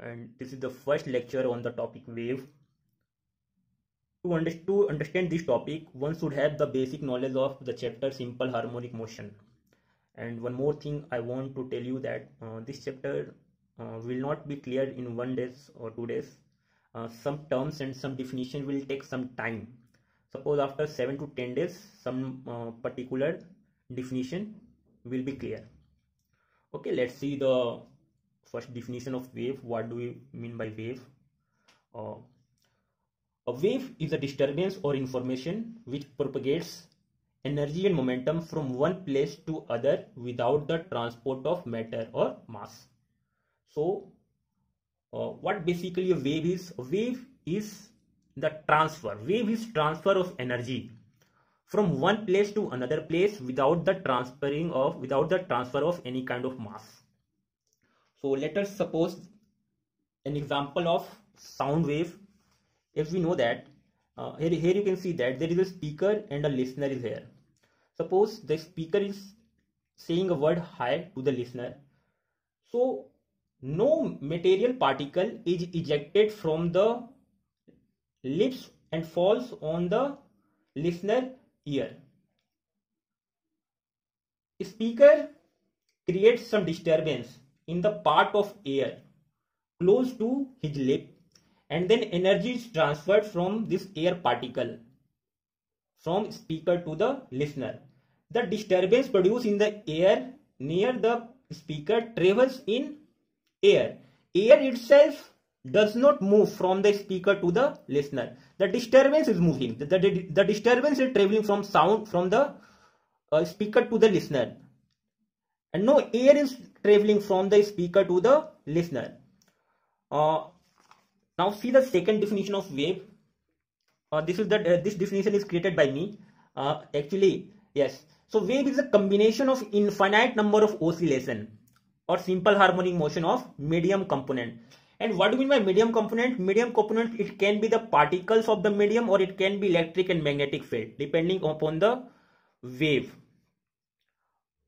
and this is the first lecture on the topic wave. To, under to understand this topic, one should have the basic knowledge of the chapter simple harmonic motion. And one more thing I want to tell you that uh, this chapter uh, will not be clear in one days or two days. Uh, some terms and some definition will take some time. Suppose after 7 to 10 days, some uh, particular definition will be clear. Okay, let's see the first definition of wave what do we mean by wave? Uh, a wave is a disturbance or information which propagates energy and momentum from one place to other without the transport of matter or mass. So uh, what basically a wave is? A wave is the transfer. Wave is transfer of energy from one place to another place without the transferring of without the transfer of any kind of mass so let us suppose an example of sound wave. If we know that, uh, here, here you can see that there is a speaker and a listener is here. Suppose the speaker is saying a word hi to the listener. So no material particle is ejected from the lips and falls on the listener ear. Speaker creates some disturbance in the part of air close to his lip and then energy is transferred from this air particle from speaker to the listener. The disturbance produced in the air near the speaker travels in air. Air itself does not move from the speaker to the listener. The disturbance is moving. The, the, the disturbance is traveling from sound from the uh, speaker to the listener and no air is traveling from the speaker to the listener. Uh, now see the second definition of wave. Uh, this is that uh, this definition is created by me. Uh, actually, yes. So wave is a combination of infinite number of oscillation or simple harmonic motion of medium component. And what do you mean by medium component? Medium component it can be the particles of the medium or it can be electric and magnetic field depending upon the wave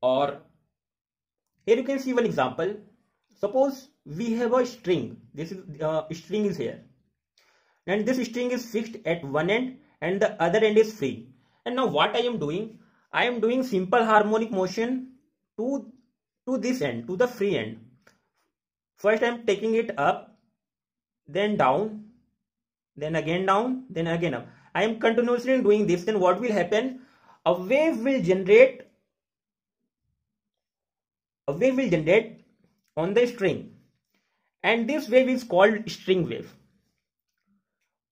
or here you can see one example. Suppose we have a string. This is uh, string is here. And this string is fixed at one end and the other end is free. And now what I am doing? I am doing simple harmonic motion to, to this end, to the free end. First I am taking it up, then down, then again down, then again up. I am continuously doing this. Then what will happen? A wave will generate a wave will generate on the string. And this wave is called string wave.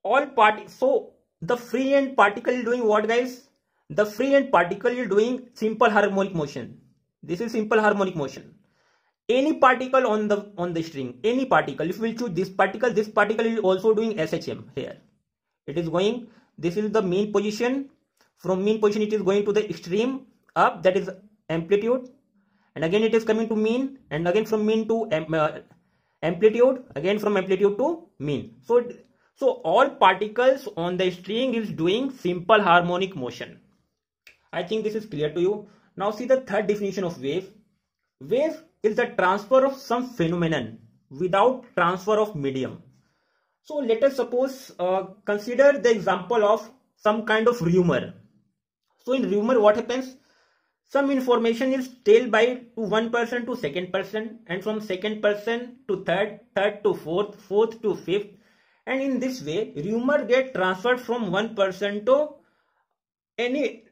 All part so the free end particle is doing what guys? The free end particle is doing simple harmonic motion. This is simple harmonic motion. Any particle on the on the string any particle if we choose this particle this particle is also doing shm here. It is going this is the mean position. From mean position it is going to the extreme up that is amplitude and again it is coming to mean and again from mean to uh, amplitude again from amplitude to mean. So so all particles on the string is doing simple harmonic motion. I think this is clear to you. Now see the third definition of wave. Wave is the transfer of some phenomenon without transfer of medium. So let us suppose uh, consider the example of some kind of rumor. So in rumor what happens some information is told by to one person to second person and from second person to third third to fourth fourth to fifth. And in this way rumor get transferred from one person to any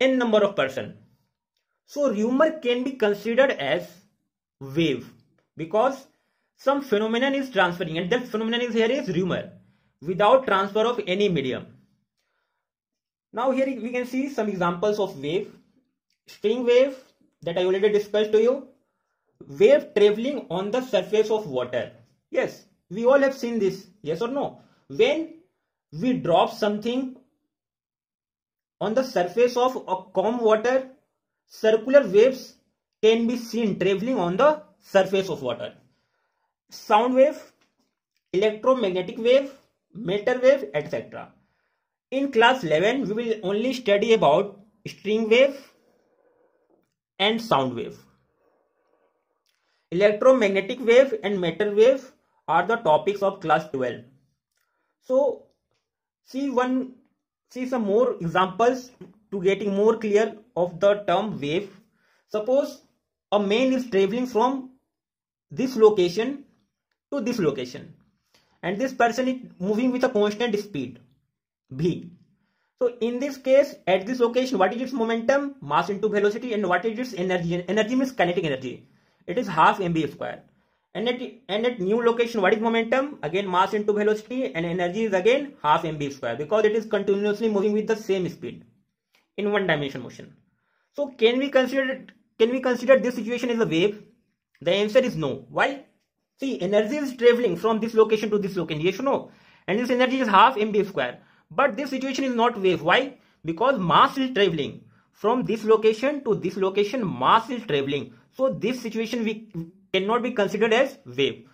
n number of person so rumor can be considered as wave because some phenomenon is transferring and that phenomenon is here is rumor without transfer of any medium. Now here we can see some examples of wave string wave that I already discussed to you. Wave traveling on the surface of water. Yes, we all have seen this. Yes or no? When we drop something on the surface of a calm water, circular waves can be seen traveling on the surface of water. Sound wave, electromagnetic wave, matter wave, etc. In class 11, we will only study about string wave, and sound wave. Electromagnetic wave and matter wave are the topics of class 12 so see one see some more examples to getting more clear of the term wave. Suppose a man is traveling from this location to this location and this person is moving with a constant speed v so in this case at this location what is its momentum? Mass into velocity and what is its energy? Energy means kinetic energy. It is half mv square. And at, and at new location what is momentum? Again mass into velocity and energy is again half mv square because it is continuously moving with the same speed in one dimension motion. So can we consider can we consider this situation as a wave? The answer is no. Why? See energy is traveling from this location to this location yes or no? And this energy is half mv square but this situation is not wave why? Because mass is traveling. From this location to this location mass is traveling. So this situation we cannot be considered as wave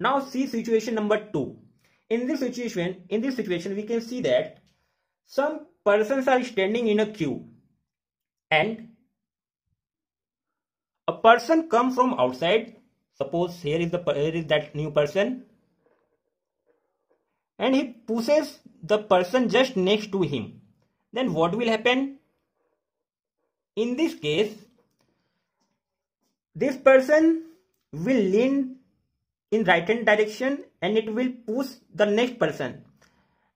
now see situation number two. In this situation in this situation we can see that some persons are standing in a queue and a person come from outside. Suppose here is the here is that new person. And he pushes the person just next to him. Then what will happen? In this case this person will lean in right hand direction and it will push the next person.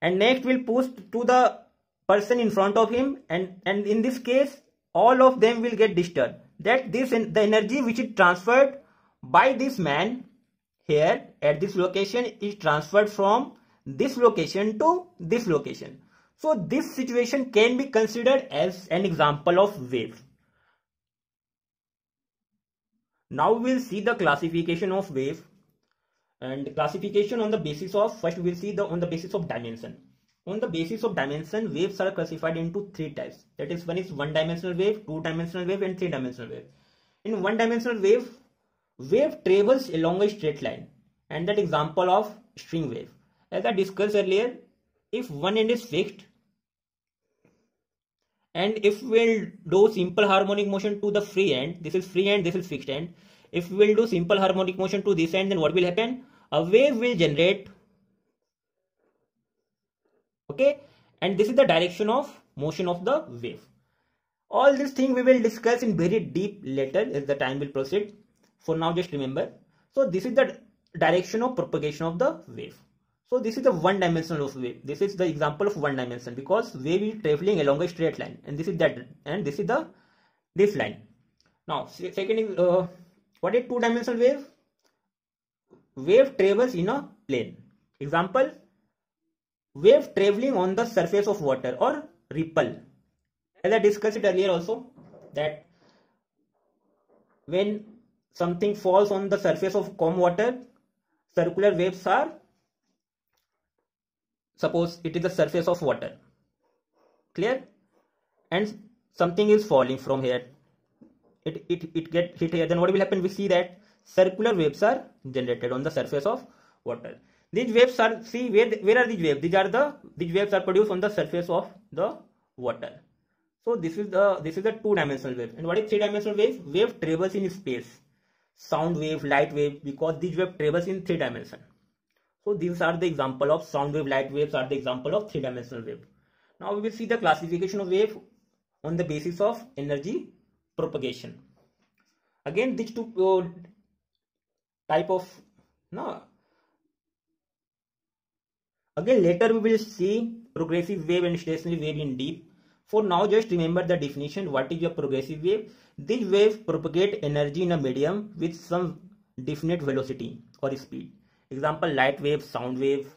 And next will push to the person in front of him and and in this case all of them will get disturbed. That this the energy which is transferred by this man here at this location is transferred from this location to this location. So this situation can be considered as an example of wave. Now we will see the classification of wave. And classification on the basis of first we will see the on the basis of dimension. On the basis of dimension waves are classified into three types. That is one is one dimensional wave two dimensional wave and three dimensional wave. In one dimensional wave wave travels along a straight line. And that example of string wave as i discussed earlier if one end is fixed and if we'll do simple harmonic motion to the free end this is free end this is fixed end. If we'll do simple harmonic motion to this end then what will happen? A wave will generate okay? And this is the direction of motion of the wave. All this thing we will discuss in very deep later as the time will proceed. For now just remember. So this is the direction of propagation of the wave so this is the one dimensional of wave. This is the example of one dimension because wave is traveling along a straight line and this is that and this is the this line. Now second is uh, what is two dimensional wave? Wave travels in a plane. Example wave traveling on the surface of water or ripple. As I discussed it earlier also that when something falls on the surface of calm water circular waves are suppose it is the surface of water. Clear? And something is falling from here. It it, it get hit here. Then what will happen? We see that circular waves are generated on the surface of water. These waves are see where where are these waves? These are the these waves are produced on the surface of the water. So this is the this is the two dimensional wave. And what is three dimensional wave? Wave travels in space. Sound wave light wave because these wave travels in three dimension so these are the example of sound wave, light waves are the example of three-dimensional wave. Now we will see the classification of wave on the basis of energy propagation. Again, these two uh, type of no. Again, later we will see progressive wave and stationary wave in deep. For now, just remember the definition. What is a progressive wave? These waves propagate energy in a medium with some definite velocity or speed example light wave sound wave.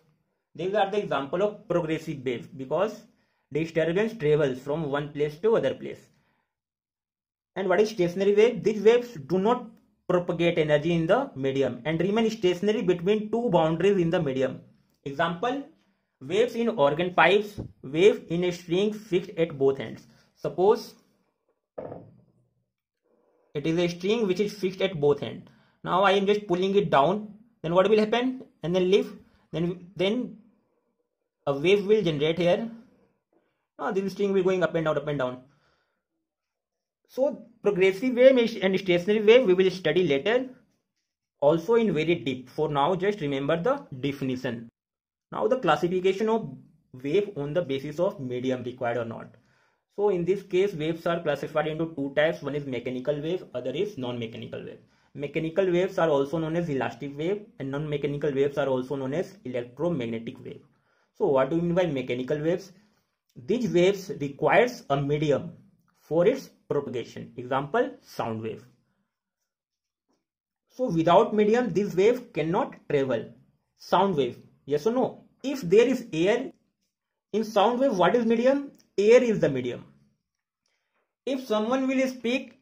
These are the example of progressive wave because disturbance travels from one place to other place. And what is stationary wave? These waves do not propagate energy in the medium and remain stationary between two boundaries in the medium. Example waves in organ pipes wave in a string fixed at both ends. Suppose it is a string which is fixed at both ends now i am just pulling it down then what will happen and then leave then then a wave will generate here now this string will going up and down up and down so progressive wave and stationary wave we will study later also in very deep. For now, just remember the definition. Now the classification of wave on the basis of medium required or not. So in this case, waves are classified into two types. One is mechanical wave, other is non-mechanical wave. Mechanical waves are also known as elastic wave and non-mechanical waves are also known as electromagnetic wave. So what do you mean by mechanical waves? These waves requires a medium for its propagation. Example, sound wave. So without medium, this wave cannot travel. Sound wave, yes or no? If there is air in sound wave, what is medium? Air is the medium. If someone will speak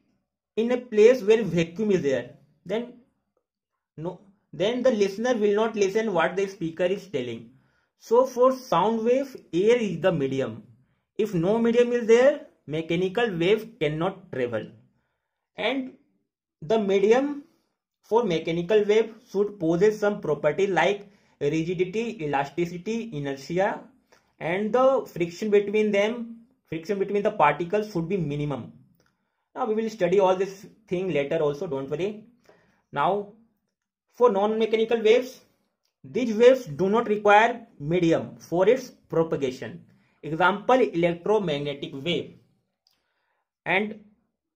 in a place where vacuum is there, then no, then the listener will not listen what the speaker is telling. So for sound wave, air is the medium. If no medium is there, mechanical wave cannot travel. And the medium for mechanical wave should possess some property like rigidity, elasticity, inertia and the friction between them, friction between the particles should be minimum. Now we will study all this thing later also, don't worry. Now for non-mechanical waves, these waves do not require medium for its propagation. Example, electromagnetic wave. And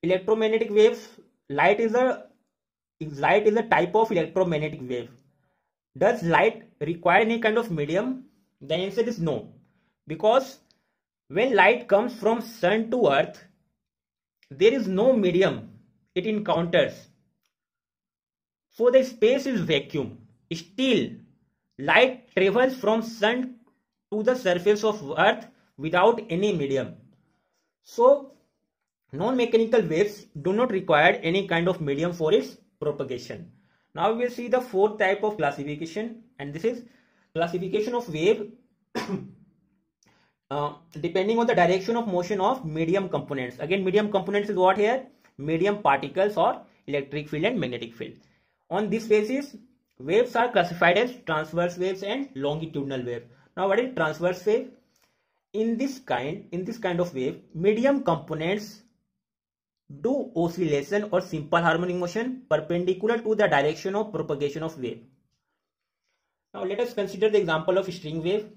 electromagnetic waves, light is a light is a type of electromagnetic wave. Does light require any kind of medium? The answer is no. Because when light comes from sun to earth, there is no medium it encounters. So the space is vacuum. Still, light travels from sun to the surface of earth without any medium. So, non-mechanical waves do not require any kind of medium for its propagation. Now we will see the fourth type of classification and this is classification of wave uh, depending on the direction of motion of medium components. Again medium components is what here? Medium particles or electric field and magnetic field. On this basis waves are classified as transverse waves and longitudinal wave. Now what is transverse wave? In this kind, in this kind of wave, medium components do oscillation or simple harmonic motion perpendicular to the direction of propagation of wave. Now let us consider the example of string wave.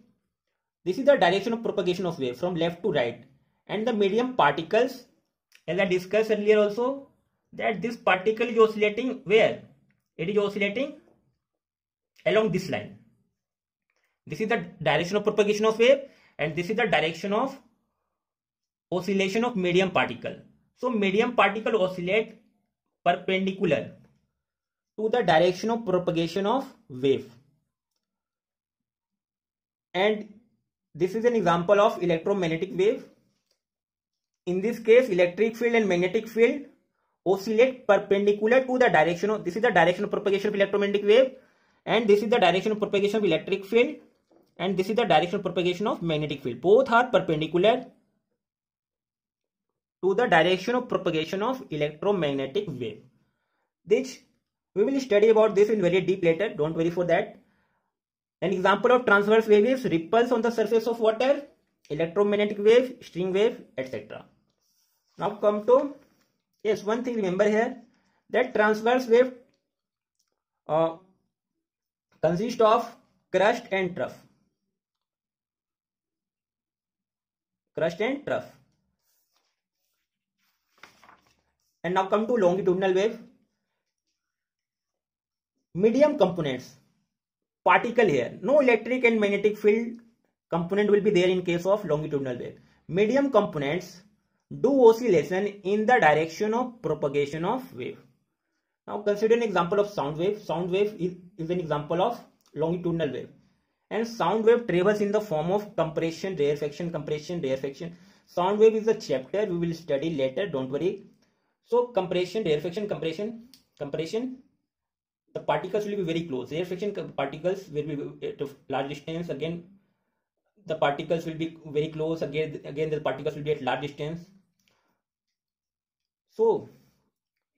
This is the direction of propagation of wave from left to right and the medium particles as I discussed earlier also that this particle is oscillating where? It is oscillating along this line. This is the direction of propagation of wave and this is the direction of oscillation of medium particle. So medium particle oscillate perpendicular to the direction of propagation of wave. And this is an example of electromagnetic wave. In this case, electric field and magnetic field oscillate perpendicular to the direction of, this is the direction of propagation of electromagnetic wave and this is the direction of propagation of electric field and this is the direction of propagation of magnetic field. Both are perpendicular to the direction of propagation of electromagnetic wave. This we will study about this in very deep later. Don't worry for that. An example of transverse wave is ripples on the surface of water, electromagnetic wave, string wave, etc. Now come to yes one thing remember here that transverse wave uh, consists of crust and trough. Crust and trough. And now come to longitudinal wave. Medium components. Particle here. No electric and magnetic field component will be there in case of longitudinal wave. Medium components do oscillation in the direction of propagation of wave. Now consider an example of sound wave. Sound wave is, is an example of longitudinal wave. And sound wave travels in the form of compression, rarefaction, compression, rarefaction. Sound wave is a chapter we will study later, don't worry. So compression, rarefaction, compression, compression, the particles will be very close. Rarefaction particles will be uh, at a large distance. Again, the particles will be very close. Again, again the particles will be at large distance. So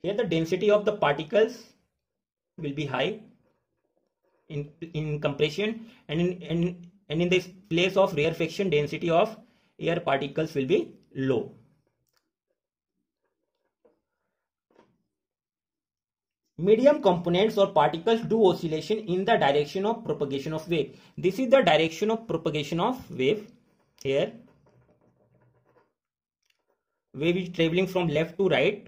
here the density of the particles will be high in in compression and in and, and in this place of rarefaction density of air particles will be low medium components or particles do oscillation in the direction of propagation of wave. This is the direction of propagation of wave here. Wave is traveling from left to right.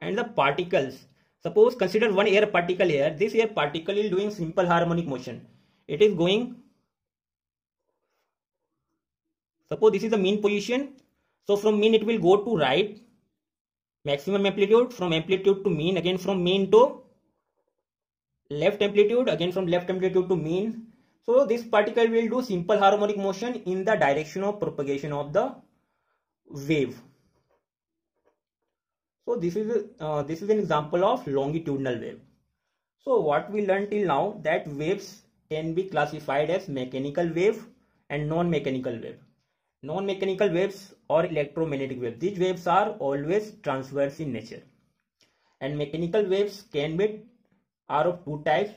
And the particles, suppose consider one air particle here. This air particle is doing simple harmonic motion. It is going, suppose this is the mean position. So from mean it will go to right maximum amplitude from amplitude to mean again from mean to left amplitude again from left amplitude to mean so this particle will do simple harmonic motion in the direction of propagation of the wave so this is uh, this is an example of longitudinal wave so what we learned till now that waves can be classified as mechanical wave and non-mechanical wave non-mechanical waves or electromagnetic waves. These waves are always transverse in nature. And mechanical waves can be are of two types,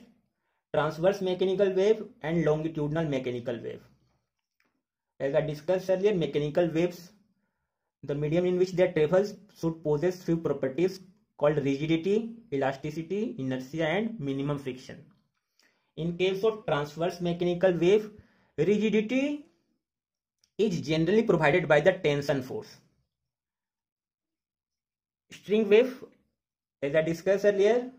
transverse mechanical wave and longitudinal mechanical wave. As I discussed earlier, mechanical waves, the medium in which they travel should possess few properties called rigidity, elasticity, inertia and minimum friction. In case of transverse mechanical wave, rigidity is generally provided by the tension force. String wave, as I discussed earlier,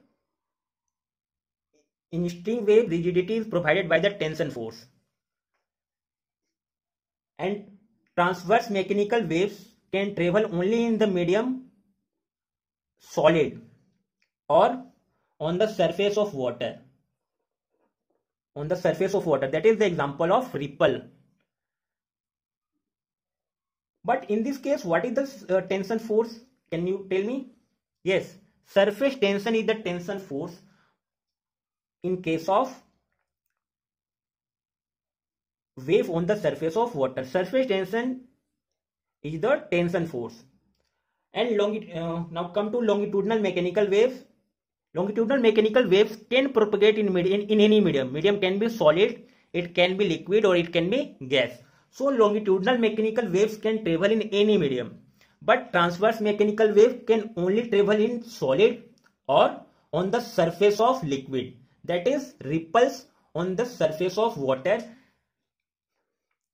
in string wave rigidity is provided by the tension force. And transverse mechanical waves can travel only in the medium solid or on the surface of water. On the surface of water. That is the example of ripple but in this case, what is the uh, tension force? Can you tell me? Yes, surface tension is the tension force in case of wave on the surface of water. Surface tension is the tension force. And uh, now come to longitudinal mechanical waves. Longitudinal mechanical waves can propagate in, medium, in any medium. Medium can be solid, it can be liquid or it can be gas. So longitudinal mechanical waves can travel in any medium. But transverse mechanical wave can only travel in solid or on the surface of liquid. That is ripples on the surface of water.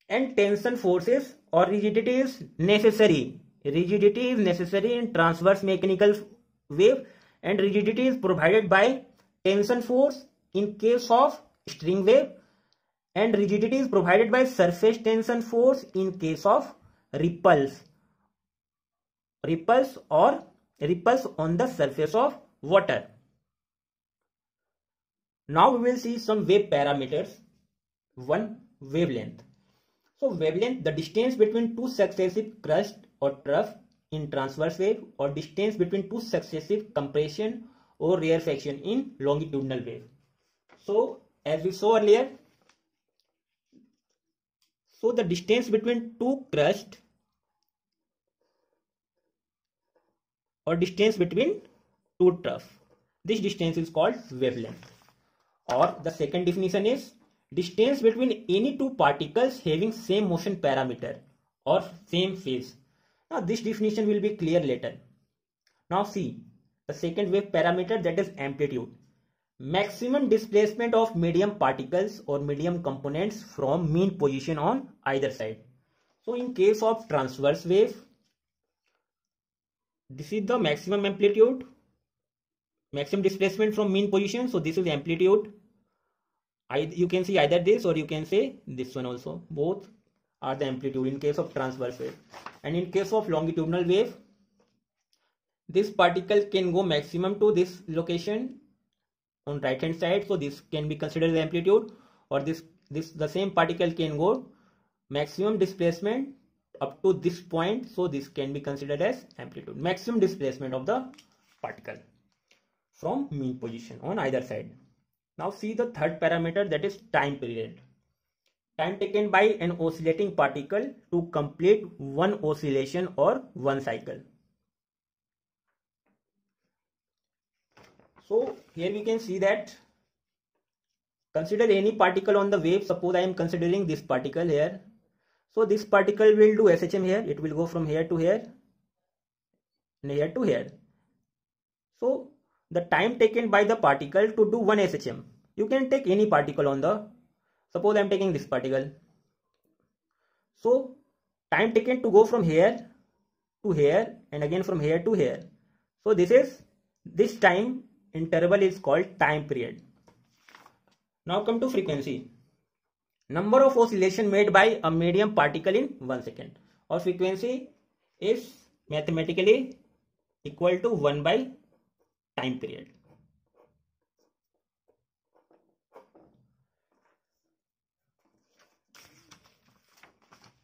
And tension forces or rigidity is necessary. Rigidity is necessary in transverse mechanical wave and rigidity is provided by tension force in case of string wave. And rigidity is provided by surface tension force in case of ripples. Ripples or ripples on the surface of water now we will see some wave parameters one wavelength so wavelength the distance between two successive crust or trough in transverse wave or distance between two successive compression or rarefaction in longitudinal wave so as we saw earlier so the distance between two crust or distance between two trough. This distance is called wavelength. Or the second definition is distance between any two particles having same motion parameter or same phase. Now this definition will be clear later. Now see the second wave parameter that is amplitude maximum displacement of medium particles or medium components from mean position on either side. So in case of transverse wave, this is the maximum amplitude, maximum displacement from mean position. So this is amplitude. I, you can see either this or you can say this one also. Both are the amplitude in case of transverse wave. And in case of longitudinal wave, this particle can go maximum to this location on right hand side so this can be considered as amplitude or this this the same particle can go maximum displacement up to this point so this can be considered as amplitude maximum displacement of the particle from mean position on either side now see the third parameter that is time period time taken by an oscillating particle to complete one oscillation or one cycle So here we can see that consider any particle on the wave. Suppose I am considering this particle here. So this particle will do SHM here. It will go from here to here. And here to here. So the time taken by the particle to do one SHM. You can take any particle on the, suppose I am taking this particle. So time taken to go from here to here and again from here to here. So this is, this time interval is called time period. Now come to frequency. Number of oscillation made by a medium particle in 1 second or frequency is mathematically equal to 1 by time period.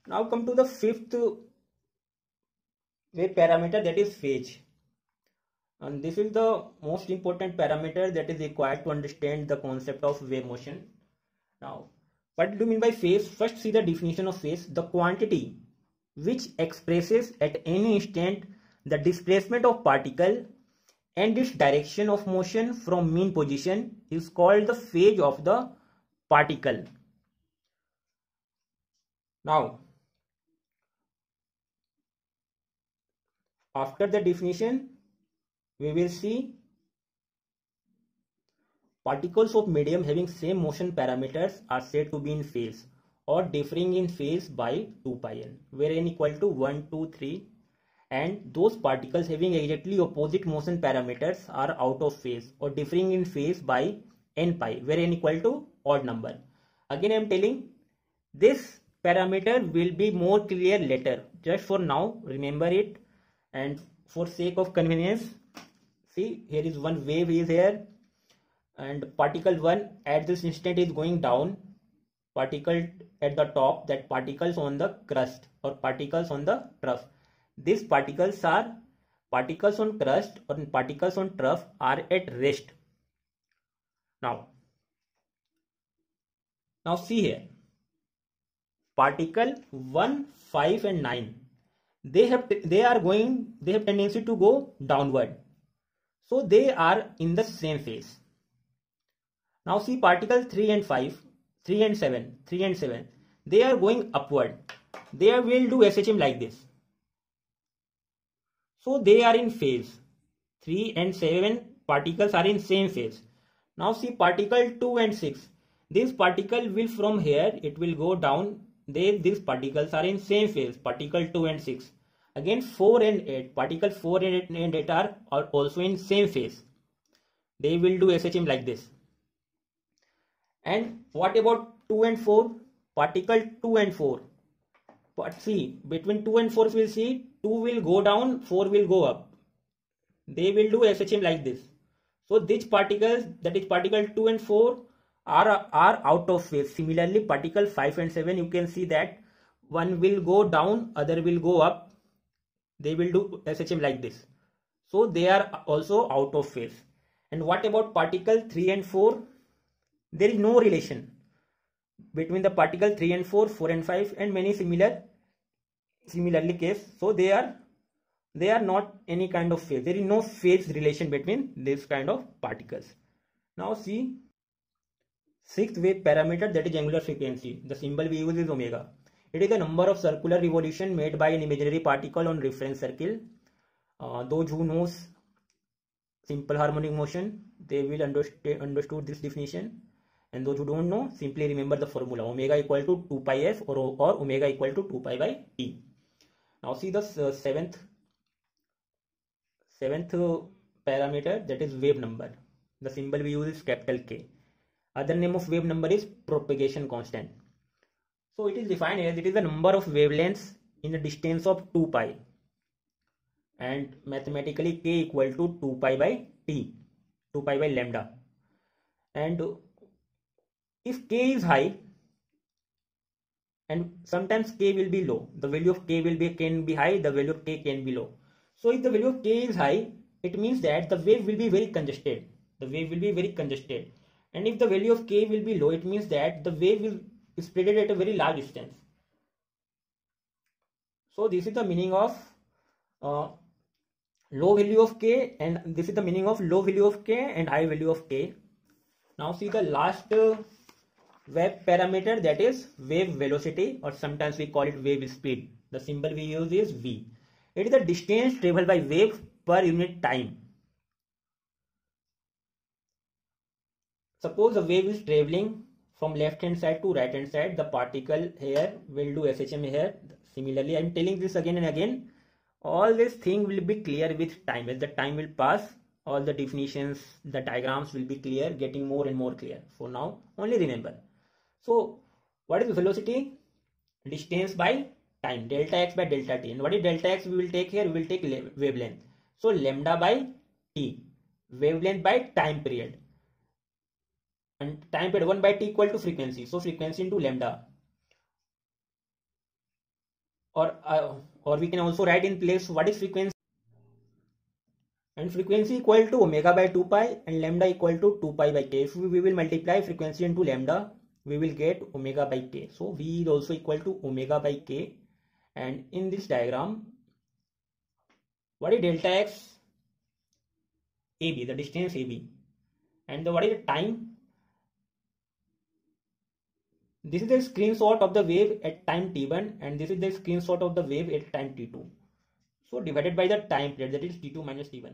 Now come to the fifth wave parameter that is phase. And this is the most important parameter that is required to understand the concept of wave motion. Now, what do you mean by phase? First see the definition of phase. The quantity which expresses at any instant the displacement of particle and its direction of motion from mean position is called the phase of the particle. Now, after the definition, we will see particles of medium having same motion parameters are said to be in phase or differing in phase by 2 pi n, where n equal to 1, 2, 3 and those particles having exactly opposite motion parameters are out of phase or differing in phase by n pi where n equal to odd number. Again I am telling this parameter will be more clear later. Just for now remember it. And for sake of convenience see here is one wave is here. And particle 1 at this instant is going down. Particle at the top that particles on the crust or particles on the trough these particles are particles on crust or particles on trough are at rest. Now, now see here. Particle 1, 5 and 9. They have they are going they have tendency to go downward. So they are in the same phase. Now see particles 3 and 5, 3 and 7, 3 and 7. They are going upward. They will do SHM like this. So they are in phase. 3 and 7 particles are in same phase. Now see particle 2 and 6. This particle will from here, it will go down. They, these particles are in same phase. Particle 2 and 6. Again 4 and 8. Particle 4 and 8, and 8 are, are also in same phase. They will do SHM like this. And what about 2 and 4? Particle 2 and 4 but see between 2 and 4 we'll see 2 will go down 4 will go up. They will do SHM like this. So these particles that is particle 2 and 4 are are out of phase. Similarly particle 5 and 7 you can see that one will go down other will go up. They will do SHM like this. So they are also out of phase. And what about particle 3 and 4 there is no relation between the particle 3 and 4 4 and 5 and many similar similarly case. So they are they are not any kind of phase. There is no phase relation between this kind of particles. Now see sixth wave parameter that is angular frequency. The symbol we use is omega. It is the number of circular revolution made by an imaginary particle on reference circle. Uh, those who knows simple harmonic motion they will understand understood this definition and those who don't know simply remember the formula omega equal to 2 pi f or, or omega equal to 2 pi by t now see the uh, seventh seventh parameter that is wave number the symbol we use is capital k other name of wave number is propagation constant so it is defined as it is the number of wavelengths in the distance of 2 pi and mathematically k equal to 2 pi by t 2 pi by lambda and if k is high and sometimes k will be low the value of k will be can be high the value of k can be low. So if the value of k is high it means that the wave will be very congested. The wave will be very congested. And if the value of k will be low it means that the wave will spread at a very large distance. So this is the meaning of uh, low value of k and this is the meaning of low value of k and high value of k. Now see the last uh, wave parameter that is wave velocity or sometimes we call it wave speed. The symbol we use is V. It is the distance traveled by wave per unit time. Suppose a wave is traveling from left hand side to right hand side. The particle here will do SHM here. Similarly, I am telling this again and again. All this thing will be clear with time. As the time will pass, all the definitions, the diagrams will be clear, getting more and more clear. For now, only remember. So, what is velocity? Distance by time. Delta x by delta t. And what is delta x? We will take here we will take wavelength. So lambda by t. Wavelength by time period. And time period 1 by t equal to frequency. So frequency into lambda. Or uh, or we can also write in place what is frequency. And frequency equal to omega by 2 pi and lambda equal to 2 pi by k. If we will multiply frequency into lambda we will get omega by k. So v is also equal to omega by k. And in this diagram what is delta x? Ab the distance ab and the what is the time? This is the screenshot of the wave at time t1 and this is the screenshot of the wave at time t2 so divided by the time period that is t2 minus t1